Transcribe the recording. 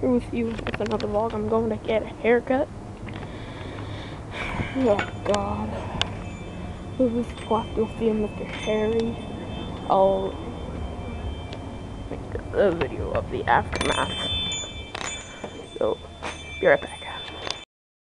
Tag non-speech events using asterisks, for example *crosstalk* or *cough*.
here with you with another vlog. I'm going to get a haircut. *sighs* Oh god. This is have to see Mr. Harry. I'll make a video of the aftermath. So, be right back.